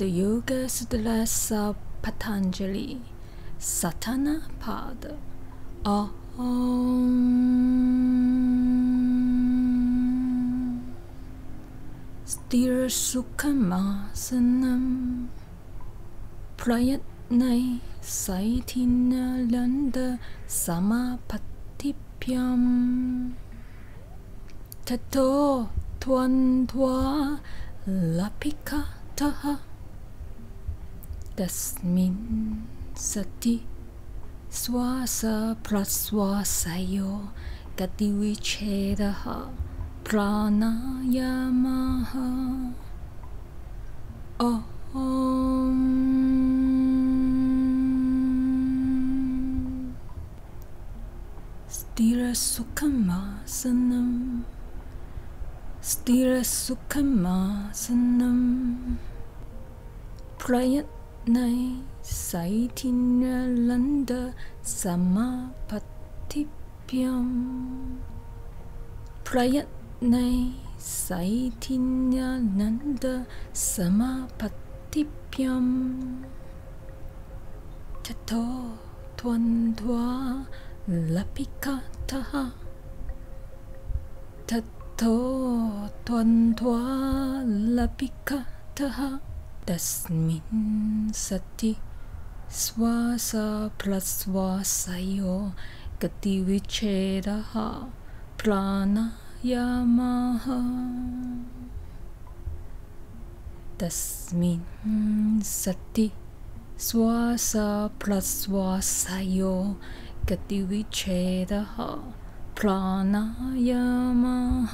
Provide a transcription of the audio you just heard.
The Yoga Sutrasa Patanjali Sadhana Pad, Om Sthira Sukhamasana Prayatnai Saitina Landa Samapatipyam Tato Twandwa Lapika Taha tasmin sati swasa praswasayo gativichedaha pranayamaha om sthirasukhamasanam sthirasukhamasanam Pryant ในไสทินลันเดสมาปฏิพยมพระยะในไสทินลันเดสมาปฏิพยมทัตโตทวนทวาลพิกาทหะทโตทวนทวาลพิกาทหะ तस्मिन् सति श्वासप्रश्वासयो गतिविच्छेदः प्राणायामः तस्मिन् सति श्वासप्रश्वासयो गतिविच्छेदः प्राणायामः